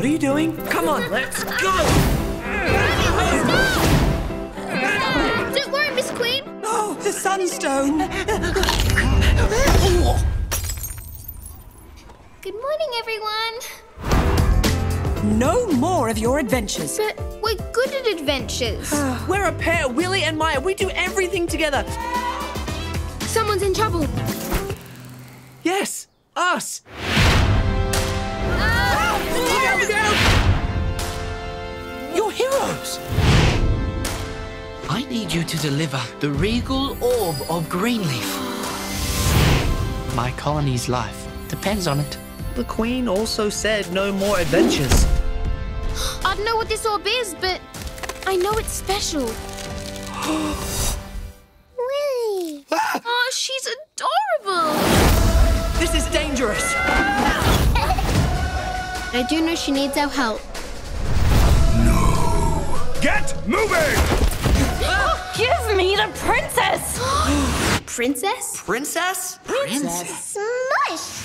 What are you doing? Come on, let's go! Don't worry, Miss Queen. Oh, the Sunstone! Good morning, everyone. No more of your adventures. But we're good at adventures. We're a pair, Willy and Maya. We do everything together. Someone's in trouble. Yes, us. You're! I need you to deliver the regal orb of Greenleaf. My colony's life depends on it. The Queen also said no more adventures. I don't know what this orb is, but I know it's special. Willy. oh, ah! she's adorable. This is dangerous. I do know she needs our help. Get moving! Give me the princess! Princess? Princess? Princess? Smush!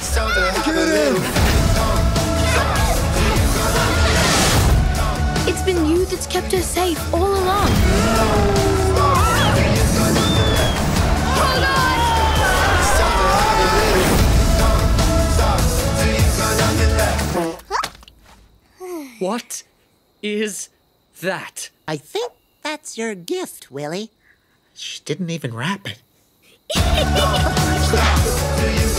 It's been you that's kept her safe all along. What is that? I think that's your gift, Willy. She didn't even wrap it.